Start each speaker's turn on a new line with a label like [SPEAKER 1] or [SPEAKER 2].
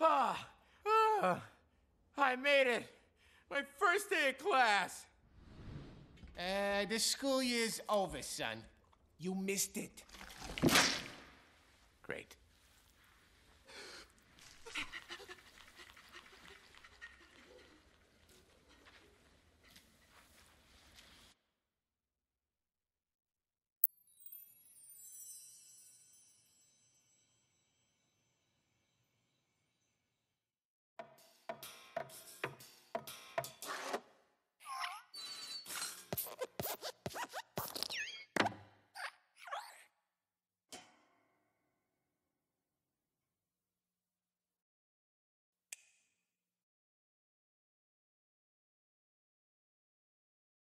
[SPEAKER 1] Ah, ah, I made it. My first day of class.
[SPEAKER 2] Uh, the school year's over, son. You missed it.
[SPEAKER 1] Great.